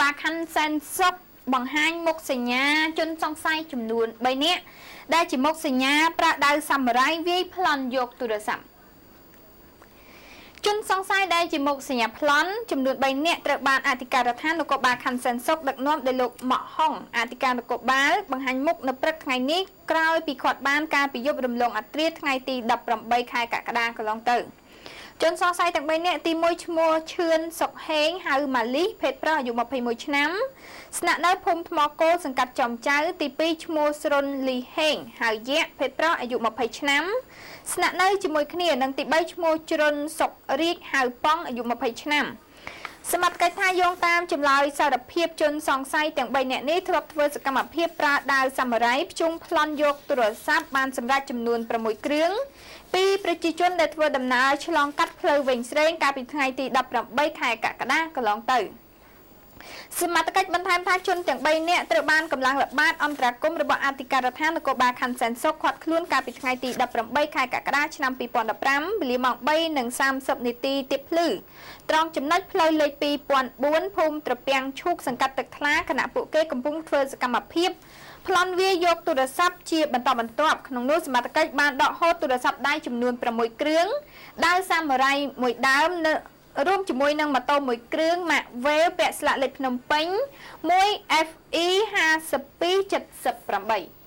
បាលខណ្ឌសែនសុខបង្ហាញមុខសញ្ញាជនសង្ស័យចំនួន3នាក់ដែលជាមុខសញ្ញាប្រាក់ដៅសាមរ៉ៃវាយប្លន់យកទូរស័ព្ទជនសង្ស័យដែលជាមុខសញ្ញាប្លន់ចំនួន3នាក់ត្រូវបានអធិការដ្ឋាននគរបាលខណ្ឌសែនសុខដឹកនាំដោយលោកម៉ាក់ហុងអធិការនគរបាលបង្ហាញមុខនៅព្រឹកថ្ងៃនេះក្រោយពីខាត់បានការពីយប់រំលងអត្រាថ្ងៃទី18ខែកក្កដាកន្លងទៅ។ ជនសង្ស័យទាំង3នាក់ទី1ឈ្មោះឈឿនសុកហេងហៅម៉ាលីភេទប្រុសអាយុ21ឆ្នាំស្នាក់នៅភូមិថ្មគោលសង្កាត់ចំចៅទី2ឈ្មោះស្រុនលីហេងហៅយៈភេទប្រុសអាយុ20ឆ្នាំស្នាក់នៅជាមួយគ្នានិងទី3ឈ្មោះជ្រុនសុករាជហៅប៉ង់អាយុ20ឆ្នាំ សមត្ថកិច្ចថាយោងតាមចម្លើយសារភាពជនសង្ស័យទាំង3នាក់នេះធ្លាប់ធ្វើសកម្មភាពប្រើដាវសាមរ៉ៃភ្ជុំប្លន់យកទូរស័ព្ទបានសម្រាប់ចំនួន6គ្រឿងពីប្រជាជនដែលធ្វើដំណើរឆ្លងកាត់ផ្លូវវិញស្រេងកាលពីថ្ងៃទី18ខែកក្កដាកន្លងទៅ សមត្ថកិច្ចបន្ថែមថាជនទាំង3នាក់ត្រូវបានកម្លាំងល្បាតអន្តរាគមរបស់អធិការដ្ឋាននគរបាលខណ្ឌសែនសុខខាត់ខ្លួនកាលពីថ្ងៃទី18ខែកក្កដាឆ្នាំ2015វេលាម៉ោង3:30នាទីទៀបភ្លឺត្រង់ចំណុចផ្លូវលេខ2004ភូមិត្រពាំងឈូកសង្កាត់ទឹកថ្លាខណៈពួកគេកំពុងធ្វើសកម្មភាពប្លន់វាយកទូរស័ព្ទជាបន្តបន្ទាប់ក្នុងនោះសមត្ថកិច្ចបានដកហូតទូរស័ព្ទដៃចំនួន6គ្រឿងដាវសាមរ៉ៃមួយដើមនៅ រួមជាមួយនឹងម៉ូតូមួយគ្រឿងម៉ាក Wave ពាក់ស្លាកលេខភ្នំពេញ 1FE 5278